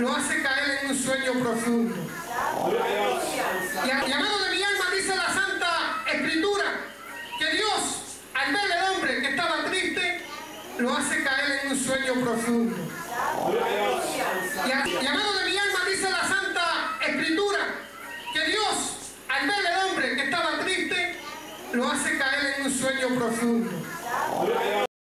lo hace caer en un sueño profundo. Llamado de mi alma, dice la Santa Escritura, que Dios, al ver al hombre que estaba triste, lo hace caer en un sueño profundo. Llamado de mi alma, dice la Santa Escritura, que Dios, al ver al hombre que estaba triste, lo hace caer en un sueño profundo.